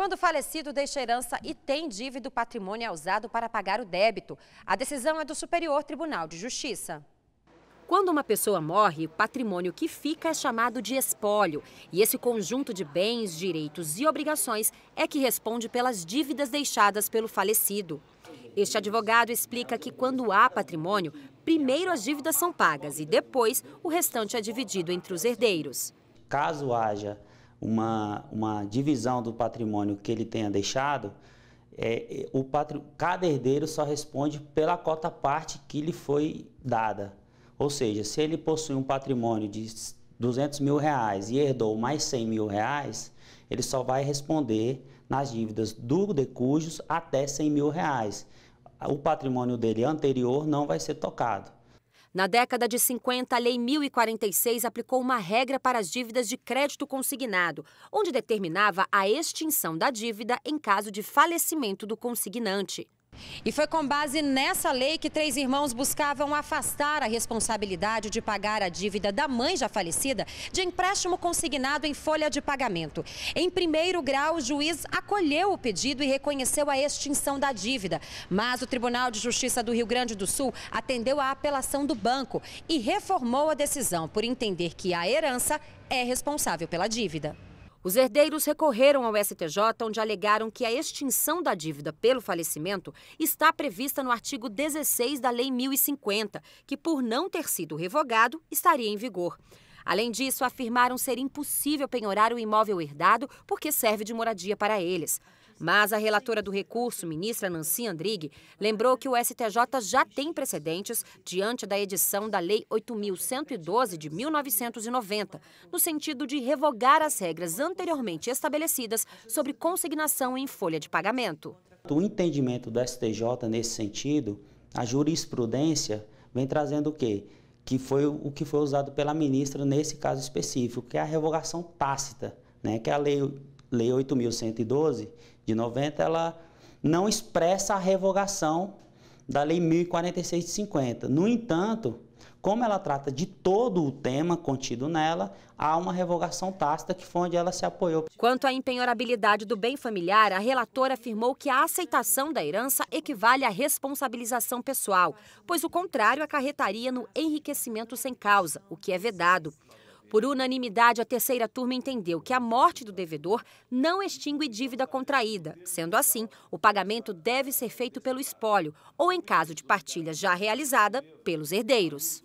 Quando o falecido deixa herança e tem dívida, o patrimônio é usado para pagar o débito. A decisão é do Superior Tribunal de Justiça. Quando uma pessoa morre, o patrimônio que fica é chamado de espólio. E esse conjunto de bens, direitos e obrigações é que responde pelas dívidas deixadas pelo falecido. Este advogado explica que quando há patrimônio, primeiro as dívidas são pagas e depois o restante é dividido entre os herdeiros. Caso haja uma, uma divisão do patrimônio que ele tenha deixado, é, o patri... cada herdeiro só responde pela cota parte que lhe foi dada. Ou seja, se ele possui um patrimônio de 200 mil reais e herdou mais 100 mil reais, ele só vai responder nas dívidas do decujos até 100 mil reais. O patrimônio dele anterior não vai ser tocado. Na década de 50, a Lei 1046 aplicou uma regra para as dívidas de crédito consignado, onde determinava a extinção da dívida em caso de falecimento do consignante. E foi com base nessa lei que três irmãos buscavam afastar a responsabilidade de pagar a dívida da mãe já falecida de empréstimo consignado em folha de pagamento. Em primeiro grau, o juiz acolheu o pedido e reconheceu a extinção da dívida. Mas o Tribunal de Justiça do Rio Grande do Sul atendeu à apelação do banco e reformou a decisão por entender que a herança é responsável pela dívida. Os herdeiros recorreram ao STJ, onde alegaram que a extinção da dívida pelo falecimento está prevista no artigo 16 da Lei 1050, que, por não ter sido revogado, estaria em vigor. Além disso, afirmaram ser impossível penhorar o imóvel herdado porque serve de moradia para eles. Mas a relatora do recurso, ministra Nancy Andrighi, lembrou que o STJ já tem precedentes diante da edição da Lei 8.112 de 1990, no sentido de revogar as regras anteriormente estabelecidas sobre consignação em folha de pagamento. O entendimento do STJ nesse sentido, a jurisprudência vem trazendo o quê? Que foi o que foi usado pela ministra nesse caso específico, que é a revogação tácita, né? que é a lei Lei 8.112 de 90, ela não expressa a revogação da Lei 1046 de 50. No entanto, como ela trata de todo o tema contido nela, há uma revogação tácita que foi onde ela se apoiou. Quanto à empenhorabilidade do bem familiar, a relatora afirmou que a aceitação da herança equivale à responsabilização pessoal, pois o contrário acarretaria no enriquecimento sem causa, o que é vedado. Por unanimidade, a terceira turma entendeu que a morte do devedor não extingue dívida contraída. Sendo assim, o pagamento deve ser feito pelo espólio ou, em caso de partilha já realizada, pelos herdeiros.